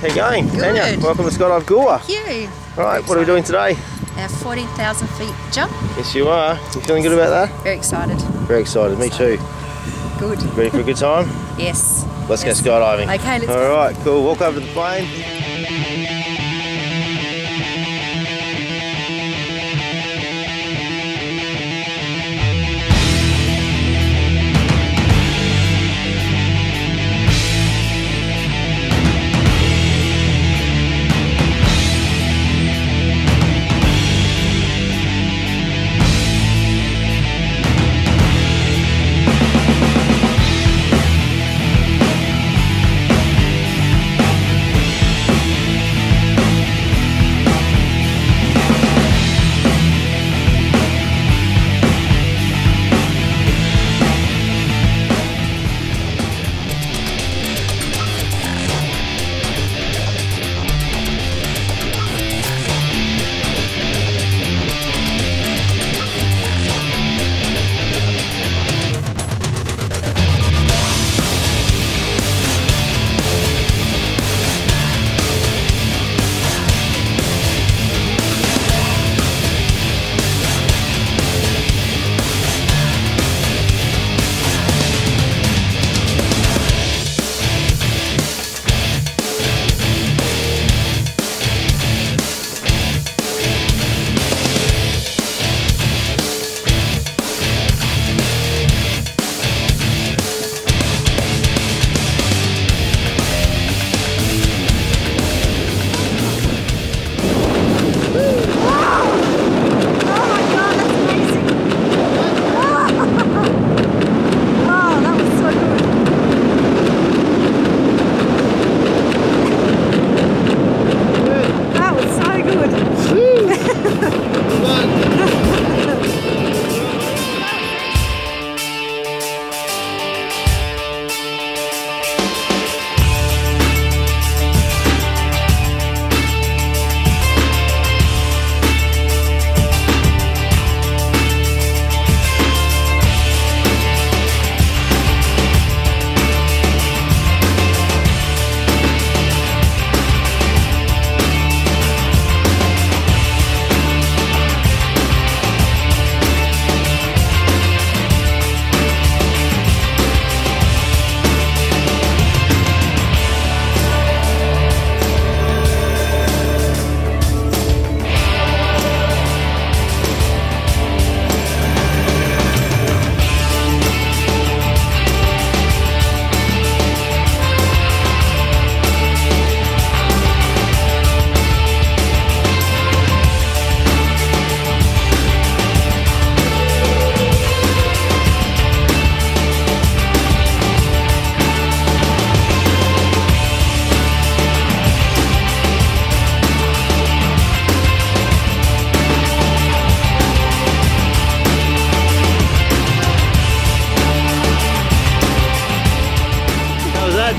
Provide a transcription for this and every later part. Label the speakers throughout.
Speaker 1: How you going?
Speaker 2: Good.
Speaker 1: Tanya, welcome to Skydive Goolwa.
Speaker 2: Thank you.
Speaker 1: All right, what are we doing today?
Speaker 2: Our 14,000 feet jump.
Speaker 1: Yes, you are. You feeling good about that?
Speaker 2: Very excited.
Speaker 1: Very excited. Me too.
Speaker 2: Good.
Speaker 1: Ready for a good time?
Speaker 2: Yes.
Speaker 1: Let's
Speaker 2: Yes.
Speaker 1: go skydiving.
Speaker 2: Okay, let's
Speaker 1: All
Speaker 2: go.
Speaker 1: right, cool. Walk over to the plane.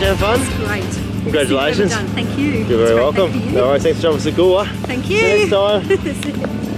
Speaker 1: You have fun?
Speaker 3: Great.
Speaker 1: Congratulations.
Speaker 3: Thank you.
Speaker 1: You're very welcome.
Speaker 3: You.
Speaker 1: No worries. Thanks for jumping to Goolwa.
Speaker 3: Thank
Speaker 1: See you
Speaker 3: you.
Speaker 1: next
Speaker 3: time.